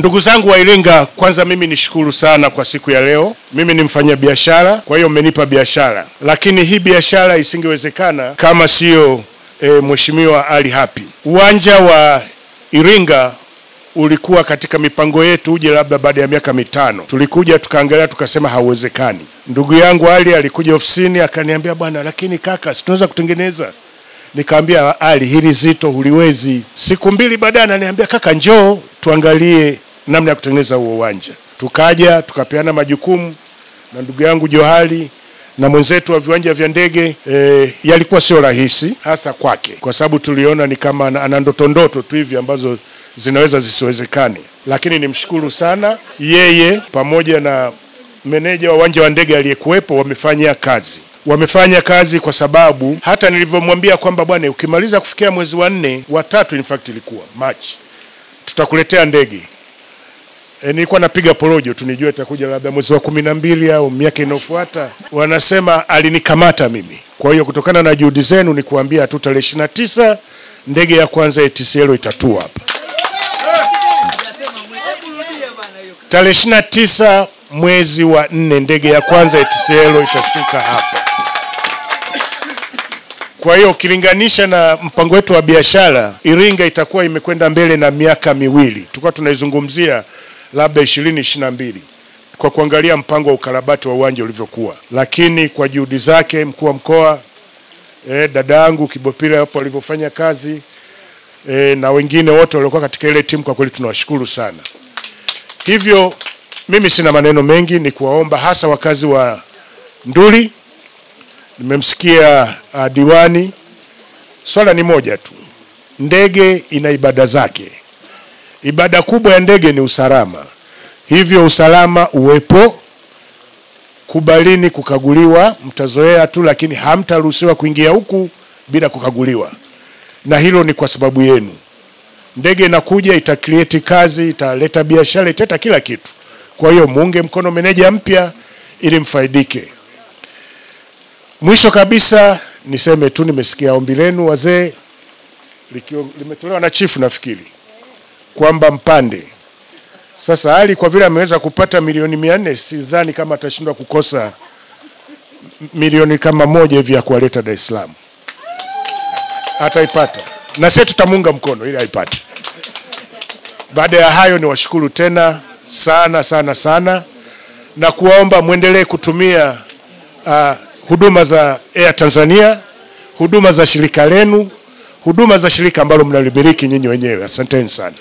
Ndugu zangu wa Iringa, kwanza mimi nishukuru sana kwa siku ya leo. Mimi ni mfanyabiashara, kwa hiyo mmenipa biashara, lakini hii biashara isingewezekana kama siyo e, Mheshimiwa Ali Hapi. Uwanja wa Iringa ulikuwa katika mipango yetu uje labda baada ya miaka mitano. Tulikuja tukaangalia tukasema hauwezekani. Ndugu yangu Ali alikuja ofisini akaniambia, bwana, lakini kaka, si tunaweza kutengeneza Nikaambia Ali, hili zito huliwezi. Siku mbili baadaye ananiambia kaka, njoo tuangalie namna ya kutengeneza huo uwanja. Tukaja tukapeana majukumu na ndugu yangu Johari na mwenzetu wa viwanja vya ndege e, yalikuwa sio rahisi hasa kwake, kwa sababu tuliona ni kama ana- ndotondoto ndoto ndoto tu hivi ambazo zinaweza zisiwezekane, lakini nimshukuru sana yeye pamoja na meneja wa uwanja wa ndege aliyekuwepo, wamefanya kazi. Wamefanya kazi kwa sababu hata nilivyomwambia kwamba bwana, ukimaliza kufikia mwezi wa nne wa tatu, in fact ilikuwa Machi, tutakuletea ndege E, nilikuwa napiga porojo tu nijue itakuja labda mwezi wa kumi na mbili au miaka inayofuata. Wanasema alinikamata mimi. Kwa hiyo kutokana na juhudi zenu ni kuambia tu tarehe ishirini na tisa ndege ya kwanza ATCL itatua hapa tarehe ishirini na tisa mwezi wa nne ndege ya kwanza ATCL itashuka hapa. Kwa hiyo ukilinganisha na mpango wetu wa biashara, Iringa itakuwa imekwenda mbele na miaka miwili. Tulikuwa tunaizungumzia labda ishirini ishirini na mbili kwa kuangalia mpango wa ukarabati wa uwanja ulivyokuwa, lakini kwa juhudi zake mkuu wa mkoa e, dada yangu Kibopile hapo walivyofanya kazi e, na wengine wote waliokuwa katika ile timu, kwa kweli tunawashukuru sana. Hivyo mimi sina maneno mengi, ni kuwaomba hasa wakazi wa Nduli. Nimemsikia uh, diwani. Swala ni moja tu, ndege ina ibada zake. Ibada kubwa ya ndege ni usalama, hivyo usalama uwepo. Kubalini kukaguliwa, mtazoea tu, lakini hamtaruhusiwa kuingia huku bila kukaguliwa, na hilo ni kwa sababu yenu. Ndege inakuja ita create kazi, italeta biashara, italeta kila kitu. Kwa hiyo muunge mkono meneja mpya ili mfaidike. Mwisho kabisa niseme tu, nimesikia ombi lenu wazee, limetolewa na chifu nafikiri kwamba mpande sasa. Ali kwa vile ameweza kupata milioni mia nne, sidhani kama atashindwa kukosa milioni kama moja hivi ya kuwaleta Dar es Salaam. Ataipata na sisi tutamuunga mkono ili aipate. Baada ya hayo, ni washukuru tena sana sana sana na kuwaomba mwendelee kutumia uh, huduma za Air Tanzania, huduma za shirika lenu, huduma za shirika ambalo mnalimiliki nyinyi wenyewe. Asanteni sana.